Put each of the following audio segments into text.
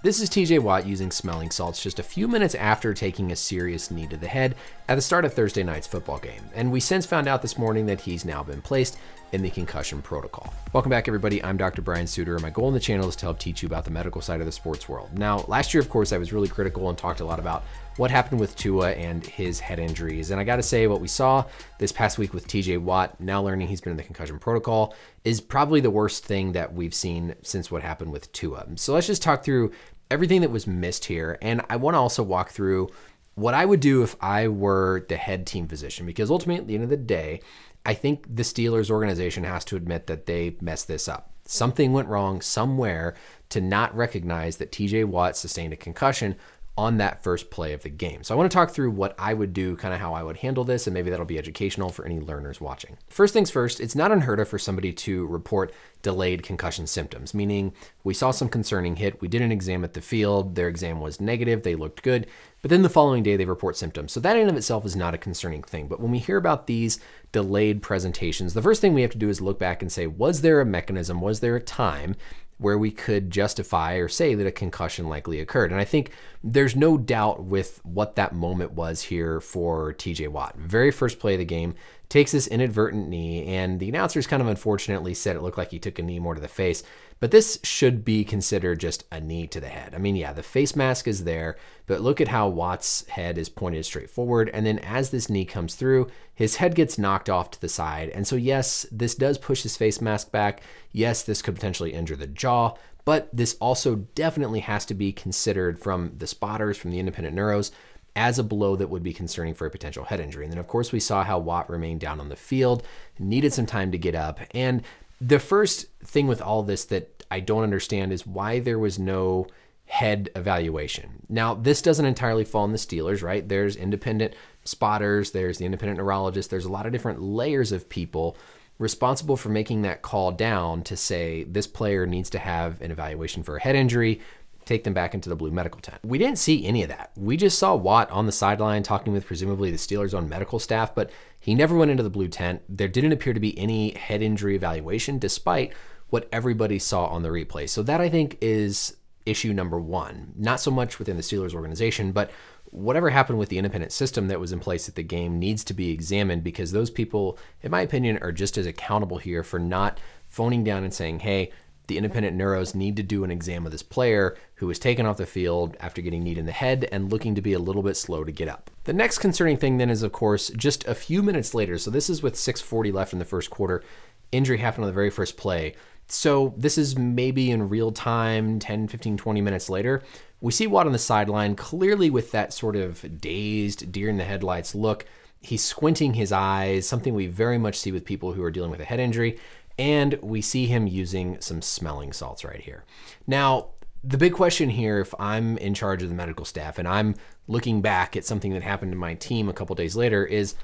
This is TJ Watt using smelling salts just a few minutes after taking a serious knee to the head at the start of Thursday night's football game. And we since found out this morning that he's now been placed in the concussion protocol. Welcome back, everybody. I'm Dr. Brian Sutterer, and my goal on the channel is to help teach you about the medical side of the sports world. Now, last year, of course, I was really critical and talked a lot about what happened with Tua and his head injuries. And I got to say, what we saw this past week with TJ Watt, now learning he's been in the concussion protocol, is probably the worst thing that we've seen since what happened with Tua. So let's just talk through everything that was missed here. And I want to also walk through what I would do if I were the head team physician, because ultimately, at the end of the day, I think the Steelers organization has to admit that they messed this up. Something went wrong somewhere to not recognize that TJ Watt sustained a concussion on that first play of the game. So I want to talk through what I would do, kind of how I would handle this, and maybe that'll be educational for any learners watching. First things first, it's not unheard of for somebody to report delayed concussion symptoms, meaning we saw some concerning hit, we did an exam at the field, their exam was negative, they looked good, but then the following day they report symptoms. So that in of itself is not a concerning thing. But when we hear about these delayed presentations, the first thing we have to do is look back and say, was there a mechanism, was there a time where we could justify or say that a concussion likely occurred. And I think there's no doubt with what that moment was here for TJ Watt. Very first play of the game, takes this inadvertent knee, and the announcers kind of unfortunately said it looked like he took a knee more to the face. But this should be considered just a knee to the head. I mean, yeah, the face mask is there, but look at how Watt's head is pointed straight forward. And then as this knee comes through, his head gets knocked off to the side. And so, yes, this does push his face mask back. Yes, this could potentially injure the jaw, but this also definitely has to be considered from the spotters, from the independent neuros, as a blow that would be concerning for a potential head injury. And then, of course, we saw how Watt remained down on the field, needed some time to get up. And the first thing with all this that I don't understand is why there was no head evaluation. Now, this doesn't entirely fall on the Steelers, right? There's independent spotters, there's the independent neurologist, there's a lot of different layers of people responsible for making that call down to say this player needs to have an evaluation for a head injury, take them back into the blue medical tent. We didn't see any of that. We just saw Watt on the sideline talking with presumably the Steelers' own medical staff, but he never went into the blue tent. There didn't appear to be any head injury evaluation despite what everybody saw on the replay. So that I think is issue number one. Not so much within the Steelers organization, but whatever happened with the independent system that was in place at the game needs to be examined because those people, in my opinion, are just as accountable here for not phoning down and saying, hey, the independent neuros need to do an exam of this player who was taken off the field after getting kneed in the head and looking to be a little bit slow to get up. The next concerning thing then is, of course, just a few minutes later. So this is with 6:40 left in the first quarter. Injury happened on the very first play. So this is maybe in real time, 10, 15, 20 minutes later. We see Watt on the sideline, clearly with that sort of dazed, deer in the headlights look. He's squinting his eyes, something we very much see with people who are dealing with a head injury. And we see him using some smelling salts right here. Now, the big question here, if I'm in charge of the medical staff and I'm looking back at something that happened to my team a couple days later, is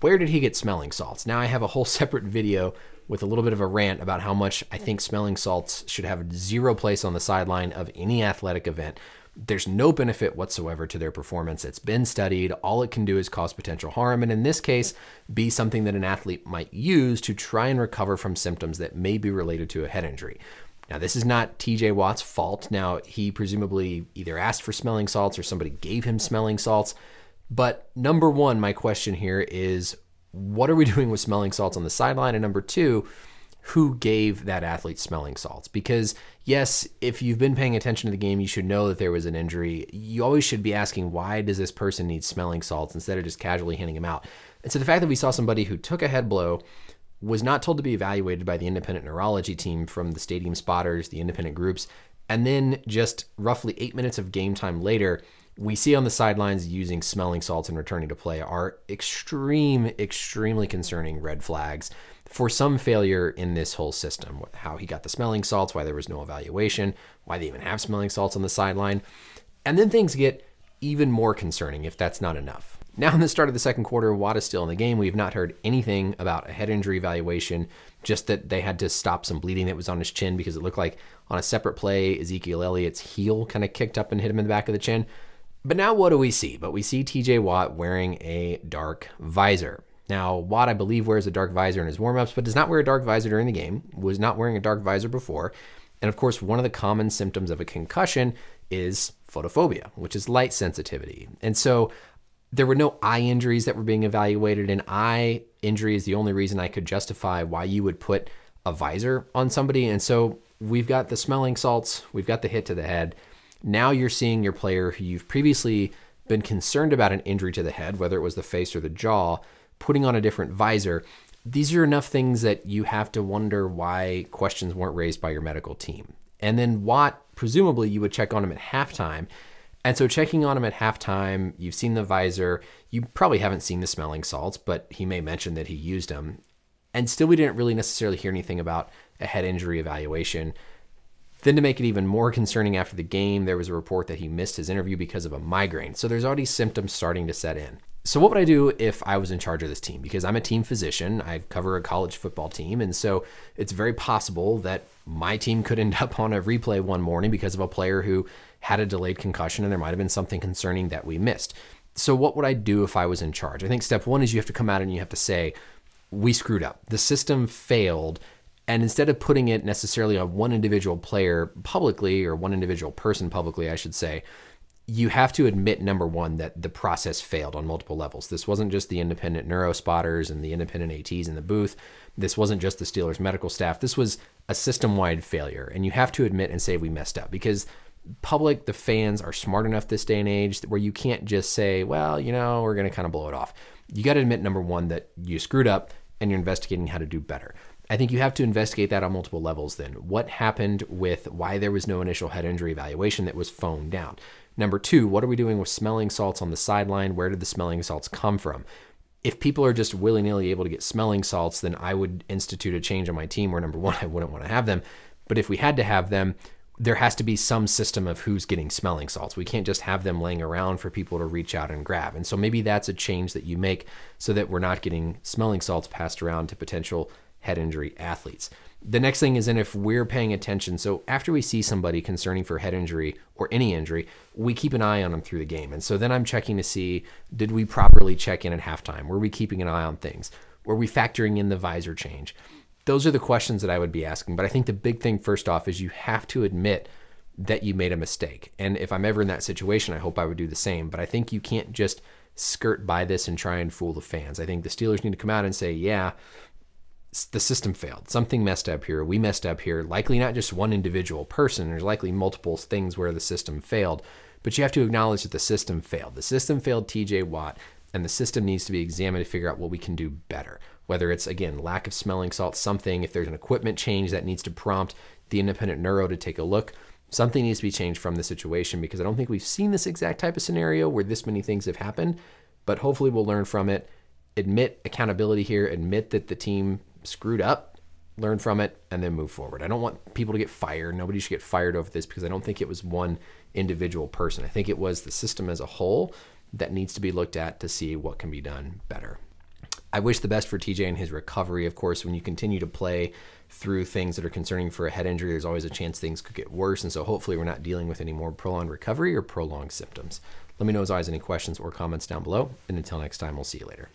where did he get smelling salts? Now I have a whole separate video with a little bit of a rant about how much I think smelling salts should have zero place on the sideline of any athletic event. There's no benefit whatsoever to their performance. It's been studied. All it can do is cause potential harm, and in this case, be something that an athlete might use to try and recover from symptoms that may be related to a head injury. Now, this is not TJ Watt's fault. Now, he presumably either asked for smelling salts or somebody gave him smelling salts. But number one, my question here is what are we doing with smelling salts on the sideline? And number two, who gave that athlete smelling salts? Because, yes, if you've been paying attention to the game, you should know that there was an injury. You always should be asking, why does this person need smelling salts instead of just casually handing them out? And so the fact that we saw somebody who took a head blow, was not told to be evaluated by the independent neurology team from the stadium spotters, the independent groups, and then just roughly eight minutes of game time later, we see on the sidelines using smelling salts and returning to play are extreme, extremely concerning red flags for some failure in this whole system. How he got the smelling salts, why there was no evaluation, why they even have smelling salts on the sideline. And then things get even more concerning if that's not enough. Now, in the start of the second quarter, Watt is still in the game. We've not heard anything about a head injury evaluation, just that they had to stop some bleeding that was on his chin because it looked like on a separate play, Ezekiel Elliott's heel kind of kicked up and hit him in the back of the chin. But now what do we see? But we see TJ Watt wearing a dark visor. Now, Watt, I believe, wears a dark visor in his warmups, but does not wear a dark visor during the game, was not wearing a dark visor before. And of course, one of the common symptoms of a concussion is photophobia, which is light sensitivity. And so there were no eye injuries that were being evaluated. And eye injury is the only reason I could justify why you would put a visor on somebody. And so we've got the smelling salts, we've got the hit to the head. Now you're seeing your player who you've previously been concerned about an injury to the head, whether it was the face or the jaw, putting on a different visor. These are enough things that you have to wonder why questions weren't raised by your medical team. And then Watt, presumably, you would check on him at halftime. And so, checking on him at halftime, you've seen the visor. You probably haven't seen the smelling salts, but he may mention that he used them. And still, we didn't really necessarily hear anything about a head injury evaluation. Then, to make it even more concerning after the game, there was a report that he missed his interview because of a migraine. So, there's already symptoms starting to set in. So, what would I do if I was in charge of this team? Because I'm a team physician, I cover a college football team, and so it's very possible that my team could end up on a replay one morning because of a player who had a delayed concussion and there might have been something concerning that we missed. So, what would I do if I was in charge? I think step one is you have to come out and you have to say, we screwed up. The system failed. And instead of putting it necessarily on one individual player publicly or one individual person publicly, I should say, you have to admit number one that the process failed on multiple levels. This wasn't just the independent neuro spotters and the independent ATs in the booth. This wasn't just the Steelers medical staff. This was a system-wide failure, and you have to admit and say we messed up because public, the fans are smart enough this day and age where you can't just say, well, you know, we're going to kind of blow it off. You got to admit number one that you screwed up and you're investigating how to do better. I think you have to investigate that on multiple levels then. What happened with why there was no initial head injury evaluation that was phoned down? Number two, what are we doing with smelling salts on the sideline? Where did the smelling salts come from? If people are just willy nilly able to get smelling salts, then I would institute a change on my team where number one, I wouldn't want to have them. But if we had to have them, there has to be some system of who's getting smelling salts. We can't just have them laying around for people to reach out and grab. And so maybe that's a change that you make so that we're not getting smelling salts passed around to potential head injury athletes the next thing is in if we're paying attention. So after we see somebody concerning for head injury or any injury, we keep an eye on them through the game. And so then I'm checking to see did we properly check in at halftime? Were we keeping an eye on things? Were we factoring in the visor change? Those are the questions that I would be asking. But I think the big thing first off is you have to admit that you made a mistake. And if I'm ever in that situation, I hope I would do the same. But I think you can't just skirt by this and try and fool the fans. I think the Steelers need to come out and say, yeah, the system failed. Something messed up here. We messed up here. Likely not just one individual person. There's likely multiple things where the system failed. But you have to acknowledge that the system failed. The system failed TJ Watt, and the system needs to be examined to figure out what we can do better. Whether it's, again, lack of smelling salt, something, if there's an equipment change that needs to prompt the independent neuro to take a look, something needs to be changed from the situation because I don't think we've seen this exact type of scenario where this many things have happened. But hopefully we'll learn from it admit accountability here, admit that the team screwed up, learn from it, and then move forward. I don't want people to get fired. Nobody should get fired over this because I don't think it was one individual person. I think it was the system as a whole that needs to be looked at to see what can be done better. I wish the best for TJ and his recovery. Of course, when you continue to play through things that are concerning for a head injury, there's always a chance things could get worse. And so hopefully we're not dealing with any more prolonged recovery or prolonged symptoms. Let me know as always any questions or comments down below. And until next time, we'll see you later.